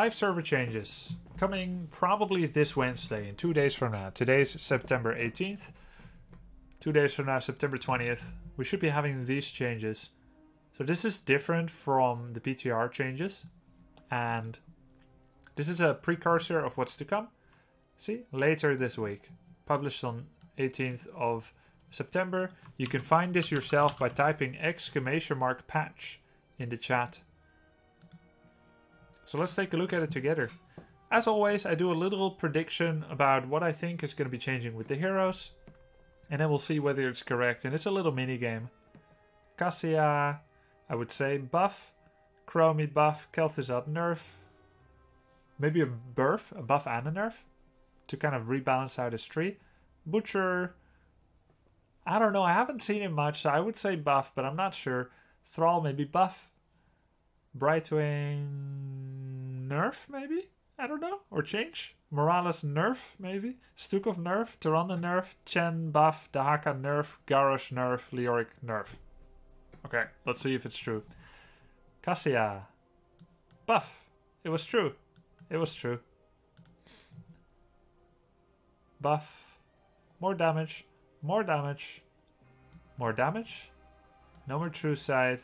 Live server changes coming probably this Wednesday, in two days from now. Today's September 18th. Two days from now, September 20th, we should be having these changes. So this is different from the PTR changes. And this is a precursor of what's to come. See, later this week. Published on 18th of September. You can find this yourself by typing exclamation mark patch in the chat. So let's take a look at it together. As always, I do a little prediction about what I think is going to be changing with the heroes. And then we'll see whether it's correct. And it's a little mini game. Cassia, I would say buff. Chromie buff. Kel'Thuzad nerf. Maybe a buff, a buff and a nerf. To kind of rebalance out his tree. Butcher, I don't know. I haven't seen him much, so I would say buff, but I'm not sure. Thrall maybe buff. Brightwing nerf maybe? I don't know. Or change. Morales nerf maybe. Stukov nerf. Tyrande nerf. Chen buff. Dehaka nerf. Garrosh nerf. Leoric nerf. Okay, let's see if it's true. Cassia. Buff. It was true. It was true. Buff. More damage. More damage. More damage. No more true side.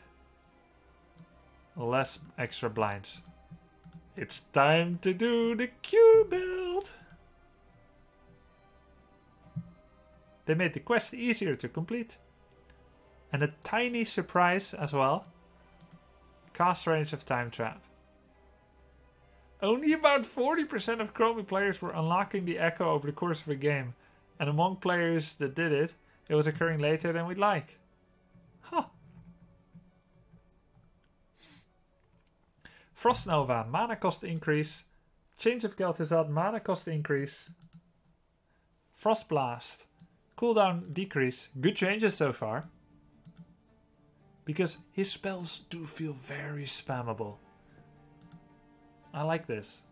Less extra blinds. It's time to do the Q build. They made the quest easier to complete. And a tiny surprise as well. Cast range of Time Trap. Only about 40% of Chromie players were unlocking the Echo over the course of a game and among players that did it, it was occurring later than we'd like. Frost Nova, mana cost increase. Chains of Kel'Thuzad, mana cost increase. Frost Blast, cooldown decrease. Good changes so far. Because his spells do feel very spammable. I like this.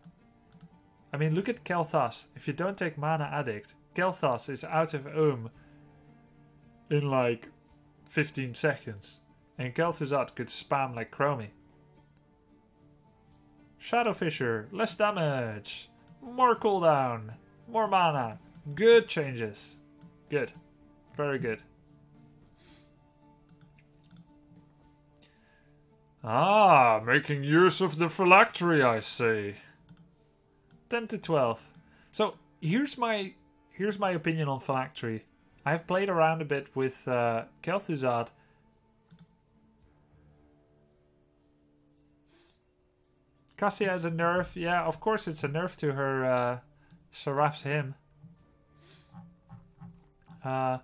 I mean, look at Kael'thas. If you don't take Mana Addict, Kael'thas is out of Ohm in like 15 seconds. And Kel'Thuzad could spam like Chromie. Shadow Fissure, less damage, more cooldown, more mana. Good changes. Good. Very good. Ah, making use of the phylactery, I see. 10 to 12. So here's my here's my opinion on Phylactery. I've played around a bit with uh, Kel'Thuzad. Cassia has a nerf. Yeah, of course it's a nerf to her uh, Seraph's hymn. Uh,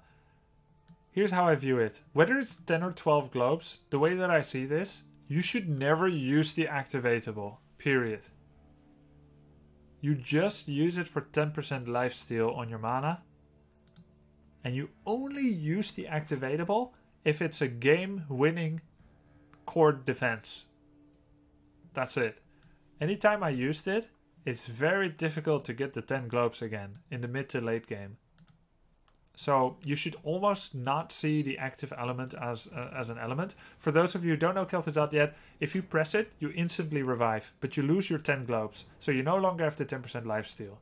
here's how I view it. Whether it's 10 or 12 globes, the way that I see this, you should never use the activatable. Period. You just use it for 10% lifesteal on your mana. And you only use the activatable if it's a game winning core defense. That's it. Anytime I used it, it's very difficult to get the 10 globes again in the mid to late game. So you should almost not see the active element as uh, as an element. For those of you who don't know Kel'Thuzad yet, if you press it, you instantly revive, but you lose your 10 globes, so you no longer have the 10% life steal.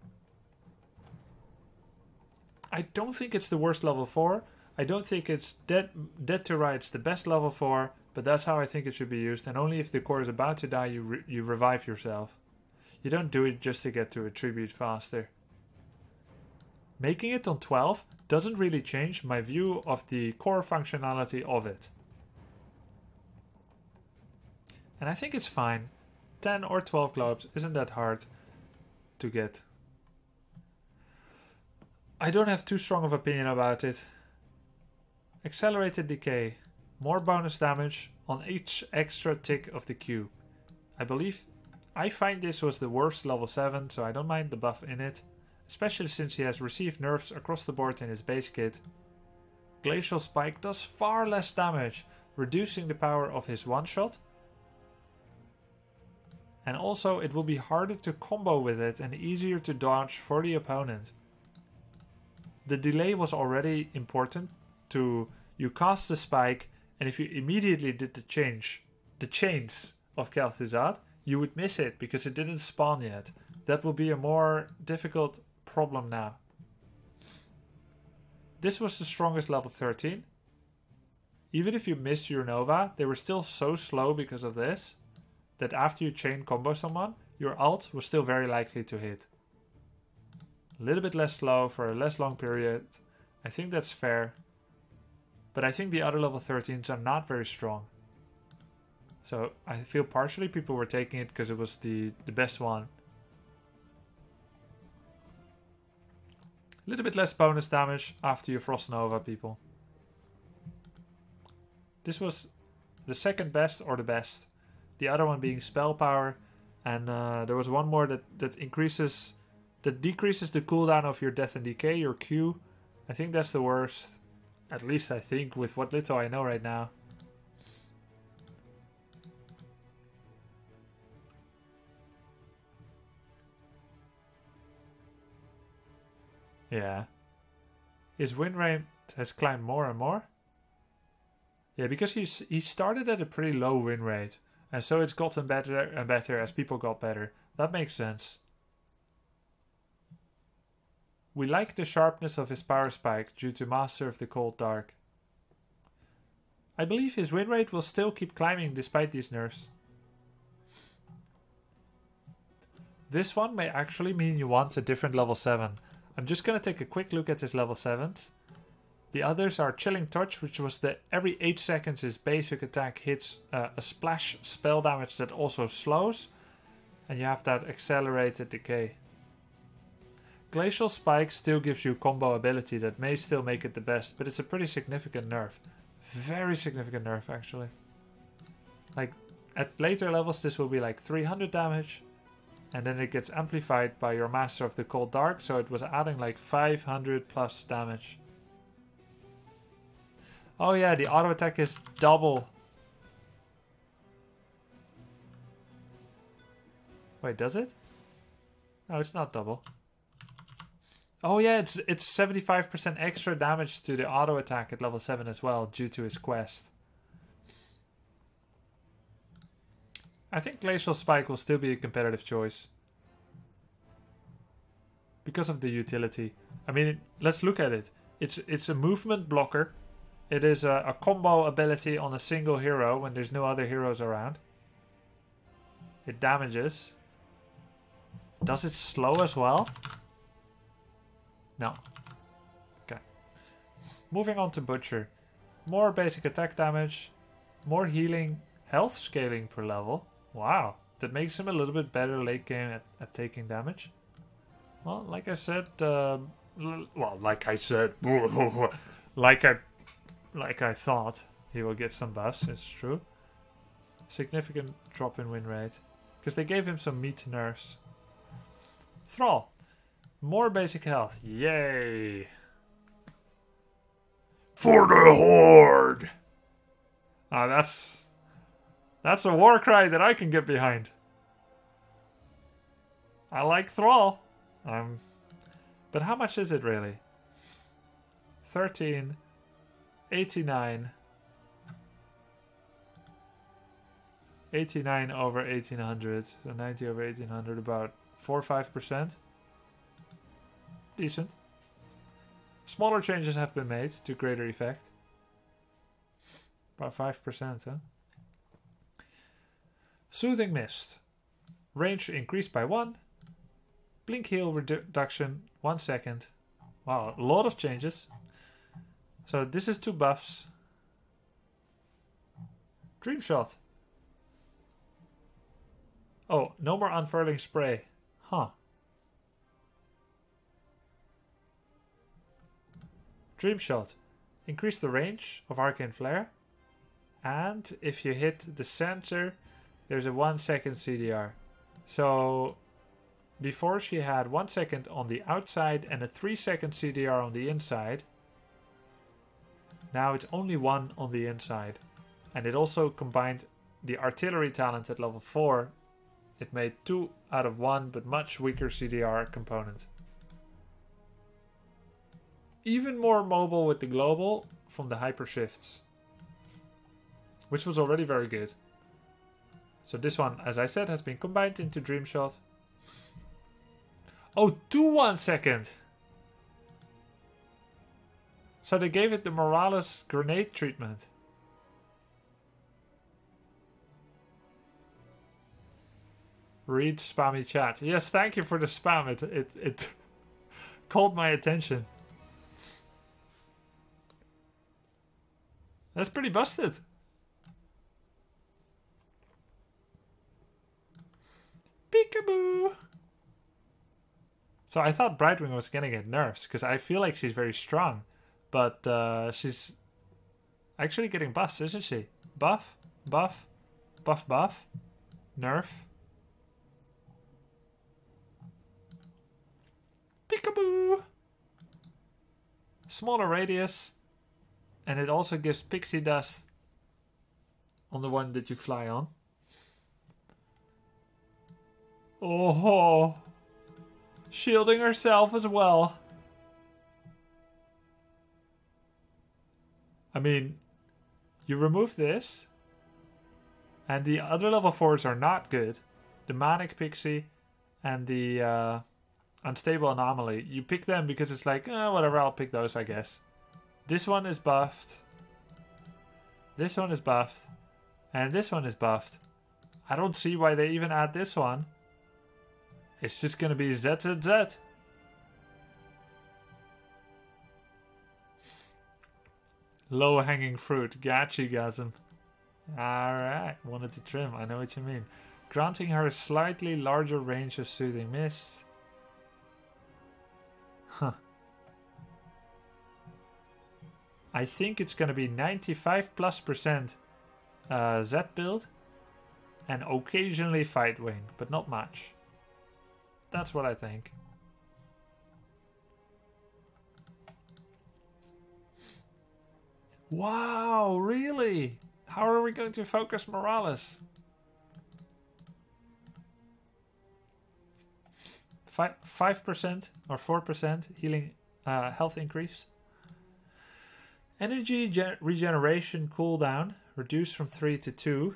I don't think it's the worst level 4. I don't think it's dead, dead to rights the best level 4, but that's how I think it should be used. And only if the core is about to die, you, re you revive yourself. You don't do it just to get to a tribute faster. Making it on 12 doesn't really change my view of the core functionality of it. And I think it's fine. 10 or 12 globes isn't that hard to get. I don't have too strong of opinion about it. Accelerated decay. More bonus damage on each extra tick of the cube. I believe I find this was the worst level 7, so I don't mind the buff in it especially since he has received nerfs across the board in his base kit. Glacial Spike does far less damage, reducing the power of his one-shot. And also it will be harder to combo with it and easier to dodge for the opponent. The delay was already important to you cast the spike and if you immediately did the change, the chains of Kel'Thuzad, you would miss it because it didn't spawn yet. That will be a more difficult problem now. This was the strongest level 13. Even if you missed your Nova, they were still so slow because of this that after you chain combo someone, your alt was still very likely to hit. A little bit less slow for a less long period. I think that's fair. But I think the other level 13s are not very strong. So I feel partially people were taking it because it was the, the best one. A little bit less bonus damage after you Frost Nova, people. This was the second best or the best. The other one being Spell Power. And uh, there was one more that, that increases, that decreases the cooldown of your Death and Decay, your Q. I think that's the worst. At least I think with what little I know right now. Yeah. His win rate has climbed more and more. Yeah, because he's he started at a pretty low win rate. And so it's gotten better and better as people got better. That makes sense. We like the sharpness of his power spike due to Master of the Cold Dark. I believe his win rate will still keep climbing despite these nerfs. This one may actually mean you want a different level 7. I'm just gonna take a quick look at his level 7s. The others are Chilling Touch, which was the every 8 seconds his basic attack hits uh, a splash spell damage that also slows. And you have that accelerated decay. Glacial Spike still gives you combo ability that may still make it the best, but it's a pretty significant nerf. Very significant nerf actually. Like at later levels this will be like 300 damage and then it gets amplified by your Master of the Cold Dark so it was adding like 500 plus damage. Oh yeah, the auto attack is double. Wait, does it? No, it's not double. Oh yeah, it's it's 75% extra damage to the auto attack at level 7 as well due to his quest. I think Glacial Spike will still be a competitive choice. Because of the utility. I mean, let's look at it. It's it's a movement blocker. It is a, a combo ability on a single hero when there's no other heroes around. It damages. Does it slow as well? No. Okay. Moving on to Butcher. More basic attack damage. More healing. Health scaling per level. Wow. That makes him a little bit better late game at, at taking damage. Well, like I said, uh, well, like I said, like I, like I thought, he will get some buffs. It's true. Significant drop in win rate, because they gave him some meat nerfs. Thrall. More basic health. Yay. For the Horde! Ah, that's... That's a war cry that I can get behind. I like Thrall. Um, but how much is it really? 13, 89, 89 over 1800, so 90 over 1800, about 4 or 5%. Decent. Smaller changes have been made to greater effect. About 5%, huh? Soothing Mist. Range increased by 1. Blink heal reduction, 1 second. Wow, a lot of changes. So this is two buffs. Dream Shot. Oh, no more unfurling spray. Huh. Dream Shot. Increase the range of Arcane Flare. And if you hit the center, there's a one second CDR. So before she had one second on the outside and a three second CDR on the inside. Now it's only one on the inside. And it also combined the artillery talent at level 4. It made two out of one, but much weaker CDR component even more mobile with the global from the hyper shifts. Which was already very good. So this one, as I said, has been combined into Dream Shot. Oh, two one second. So they gave it the Morales grenade treatment. Read spammy chat. Yes, thank you for the spam. It it it called my attention. That's pretty busted. Peekaboo. So I thought Brightwing was gonna get nerfs because I feel like she's very strong, but uh, she's actually getting buffs, isn't she? Buff, buff, buff, buff, nerf. Peekaboo! Smaller radius. And it also gives pixie dust on the one that you fly on. Oh, shielding herself as well. I mean, you remove this, and the other level 4s are not good. The Manic Pixie and the uh, Unstable Anomaly. You pick them because it's like, eh, whatever, I'll pick those, I guess. This one is buffed. This one is buffed. And this one is buffed. I don't see why they even add this one. It's just gonna be ZZZ. Low hanging fruit. Got Gasm. Alright, wanted to trim. I know what you mean. Granting her a slightly larger range of soothing mist. Huh. I think it's gonna be 95 plus percent uh, Z build and occasionally fight wing, but not much. That's what I think. Wow, really? How are we going to focus Morales? Five percent or four percent healing uh, health increase. Energy regeneration cooldown reduced from three to two.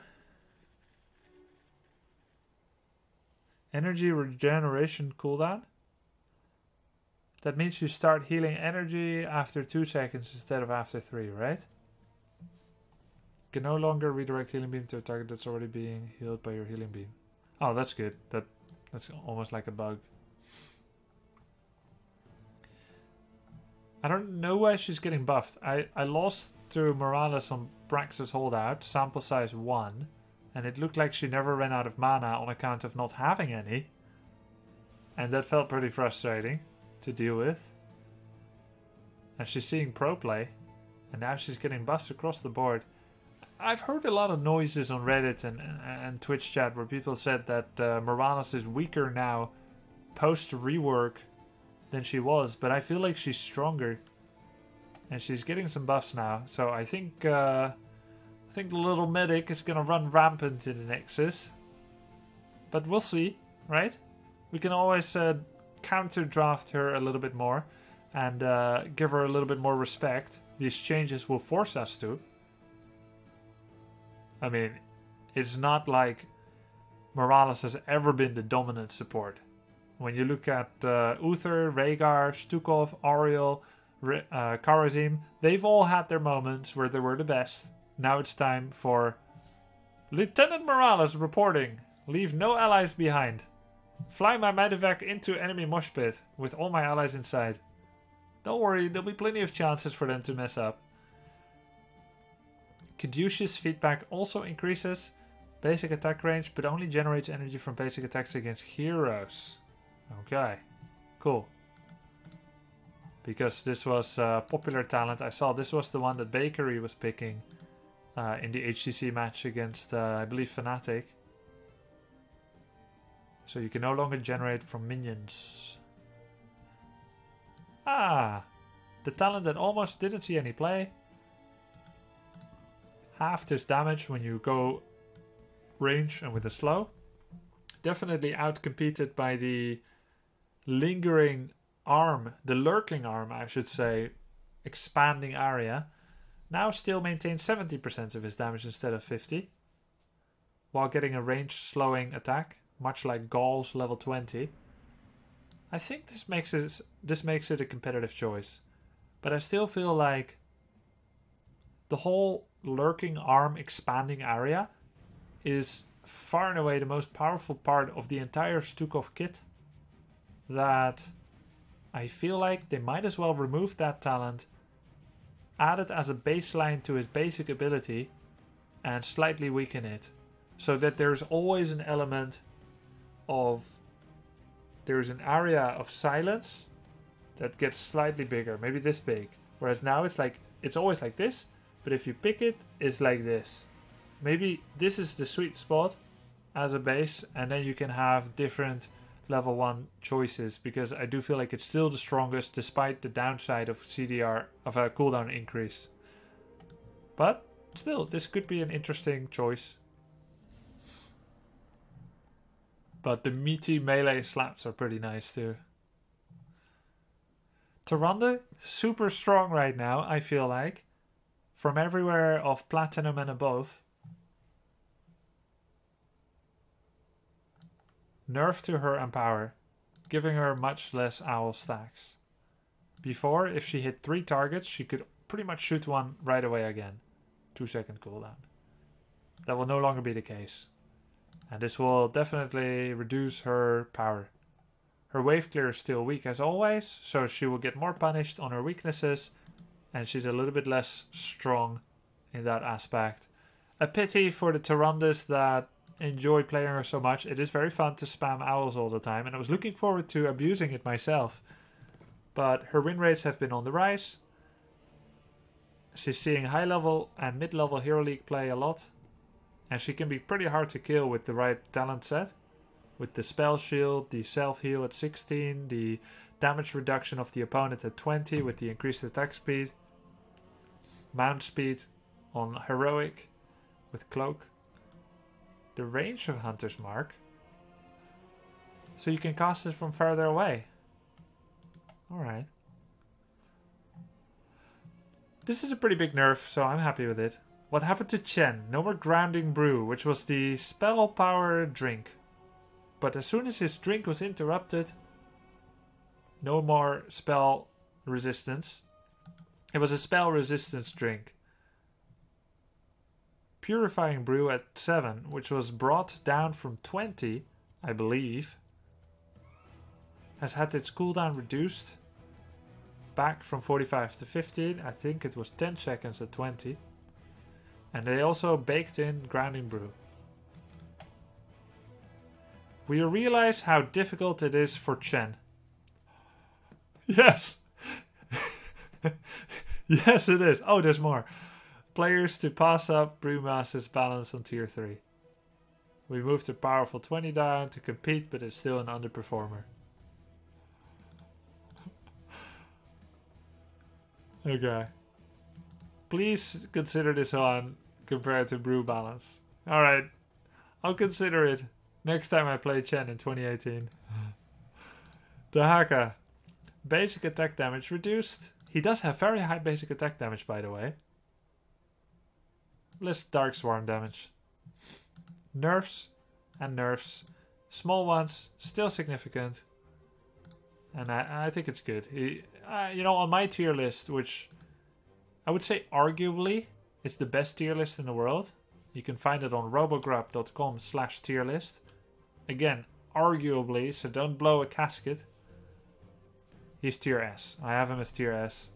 Energy regeneration cooldown. That means you start healing energy after 2 seconds instead of after 3, right? Can no longer redirect healing beam to a target that's already being healed by your healing beam. Oh, that's good. That That's almost like a bug. I don't know why she's getting buffed. I, I lost to Morales on Braxis Holdout, sample size 1 and it looked like she never ran out of mana on account of not having any. And that felt pretty frustrating to deal with. And she's seeing pro play, and now she's getting buffed across the board. I've heard a lot of noises on Reddit and, and, and Twitch chat where people said that uh, Morales is weaker now post rework than she was, but I feel like she's stronger. And she's getting some buffs now, so I think uh, I think the little medic is to run rampant in the Nexus. But we'll see, right? We can always uh, counter draft her a little bit more and uh, give her a little bit more respect. These changes will force us to. I mean, it's not like Morales has ever been the dominant support. When you look at uh, Uther, Rehgar, Stukov, Auriel, uh, Kharazim, they've all had their moments where they were the best. Now it's time for Lieutenant Morales reporting. Leave no allies behind. Fly my medevac into enemy mosh pit with all my allies inside. Don't worry, there'll be plenty of chances for them to mess up. Caduceus feedback also increases basic attack range, but only generates energy from basic attacks against heroes. Okay, cool. Because this was a popular talent, I saw this was the one that Bakery was picking uh, in the HGC match against, uh, I believe, Fnatic. So you can no longer generate from minions. Ah! The talent that almost didn't see any play. Half this damage when you go range and with a slow. Definitely outcompeted by the lingering arm, the lurking arm, I should say, expanding area now still maintains 70% of his damage instead of 50. while getting a range slowing attack, much like Gaul's level 20. I think this makes it this makes it a competitive choice. But I still feel like the whole lurking arm expanding area is far and away the most powerful part of the entire Stukov kit that I feel like they might as well remove that talent, add it as a baseline to his basic ability, and slightly weaken it. So that there's always an element of. There's an area of silence that gets slightly bigger, maybe this big. Whereas now it's like. It's always like this, but if you pick it, it's like this. Maybe this is the sweet spot as a base, and then you can have different level 1 choices because I do feel like it's still the strongest despite the downside of CDR of a cooldown increase. But still, this could be an interesting choice. But the meaty melee slaps are pretty nice too. Tyrande, super strong right now, I feel like. From everywhere of platinum and above. Nerf to her empower, giving her much less owl stacks. Before, if she hit 3 targets, she could pretty much shoot one right away again. 2 second cooldown. That will no longer be the case. And this will definitely reduce her power. Her wave clear is still weak as always, so she will get more punished on her weaknesses, and she's a little bit less strong in that aspect. A pity for the Tyrandes that enjoy playing her so much. It is very fun to spam owls all the time, and I was looking forward to abusing it myself. But her win rates have been on the rise. She's seeing high level and mid level Hero League play a lot, and she can be pretty hard to kill with the right talent set. With the spell shield, the self heal at 16, the damage reduction of the opponent at 20 with the increased attack speed, mount speed on heroic with cloak the range of Hunter's Mark. So you can cast it from further away. Alright. This is a pretty big nerf, so I'm happy with it. What happened to Chen? No more Grounding Brew, which was the spell power drink. But as soon as his drink was interrupted, no more spell resistance. It was a spell resistance drink. Purifying Brew at 7, which was brought down from 20, I believe, has had its cooldown reduced back from 45 to 15. I think it was 10 seconds at 20. And they also baked in Grounding Brew. We realize how difficult it is for Chen. Yes! yes, it is. Oh, there's more players to pass up Brewmaster's balance on tier 3. We moved a powerful 20 down to compete, but it's still an underperformer. okay. Please consider this one compared to Brew Balance. Alright. I'll consider it next time I play Chen in 2018. Dehaka. Basic attack damage reduced. He does have very high basic attack damage, by the way less Dark Swarm damage. Nerfs and nerfs. Small ones, still significant. And I, I think it's good. Uh, you know, on my tier list, which I would say arguably it's the best tier list in the world. You can find it on robogrub.com slash tier list. Again, arguably, so don't blow a casket. He's tier S. I have him as tier S.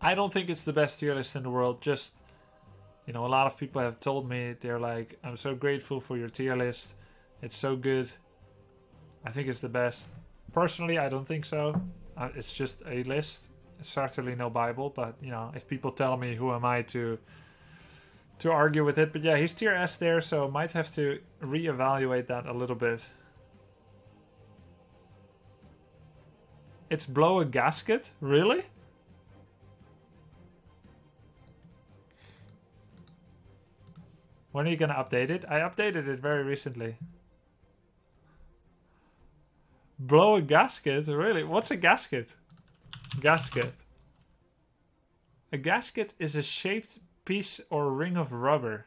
I don't think it's the best tier list in the world, just you know, a lot of people have told me they're like, I'm so grateful for your tier list. It's so good. I think it's the best. Personally, I don't think so. Uh, it's just a list. Certainly no Bible, but you know, if people tell me, who am I to to argue with it? But yeah, he's tier S there, so might have to reevaluate that a little bit. It's blow a gasket, really? When are you gonna update it? I updated it very recently. Blow a gasket? Really? What's a gasket? Gasket. A gasket is a shaped piece or ring of rubber.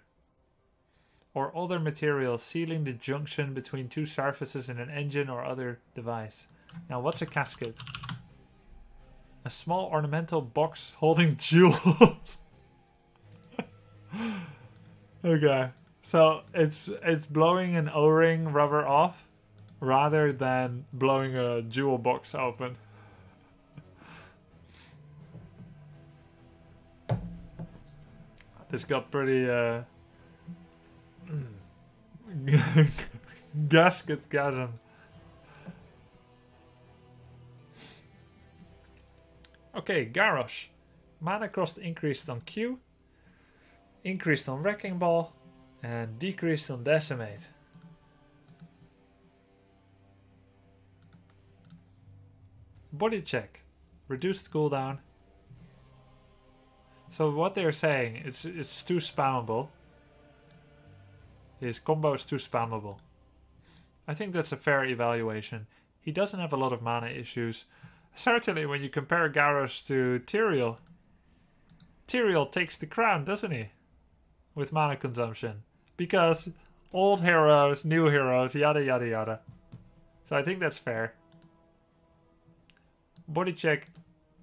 or other material sealing the junction between two surfaces in an engine or other device. Now, what's a casket? A small ornamental box holding jewels. Okay, so it's it's blowing an O-ring rubber off rather than blowing a jewel box open. This got pretty uh, gasket chasm. Okay, Garrosh. Mana cost increased on Q, increased on Wrecking Ball, and decreased on Decimate. Body check. Reduced cooldown. So what they're saying, it's it's too spammable. His combo is too spammable. I think that's a fair evaluation. He doesn't have a lot of mana issues. Certainly when you compare Garrosh to Tyrael. Tyrael takes the crown, doesn't he? With mana consumption. Because old heroes, new heroes, yada yada yada. So I think that's fair. Body check.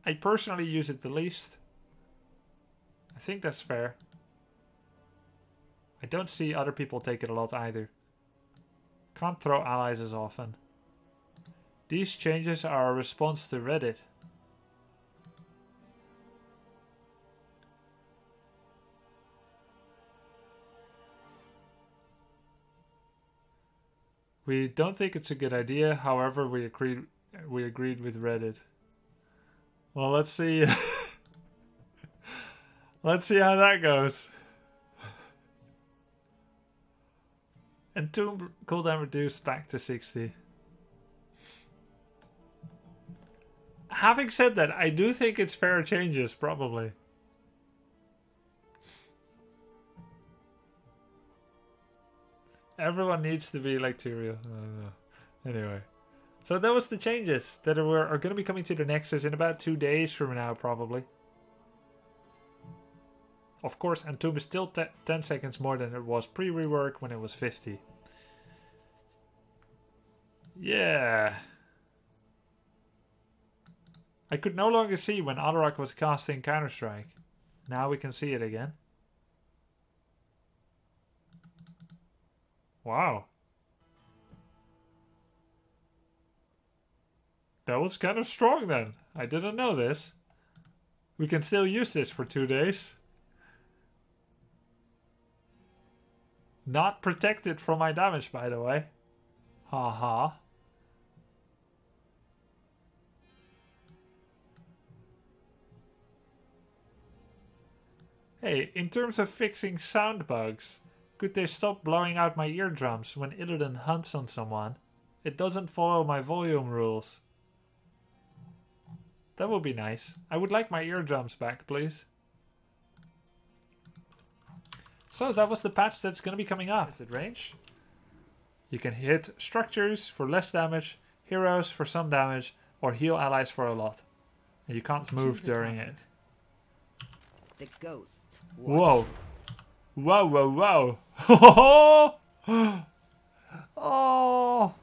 I personally use it the least. I think that's fair. I don't see other people take it a lot either. Can't throw allies as often. These changes are a response to Reddit. We don't think it's a good idea, however we agreed we agreed with Reddit. Well let's see let's see how that goes. Entomb cooldown reduced back to 60. Having said that, I do think it's fair changes, probably. Everyone needs to be like Tyrael. Anyway. So that was the changes that are, are going to be coming to the Nexus in about two days from now, probably. Of course, Entomb is still 10 seconds more than it was pre-rework when it was 50. Yeah. I could no longer see when Alarak was casting Counter-Strike. Now we can see it again. Wow. That was kind of strong then. I didn't know this. We can still use this for two days. Not protected from my damage, by the way. Haha. -ha. Hey, in terms of fixing sound bugs, could they stop blowing out my eardrums when Illidan hunts on someone? It doesn't follow my volume rules. That would be nice. I would like my eardrums back, please. So that was the patch that's going to be coming up. It's at range. You can hit structures for less damage, heroes for some damage, or heal allies for a lot. And you can't move during it. The ghost. Whoa. Whoa, whoa, whoa. oh!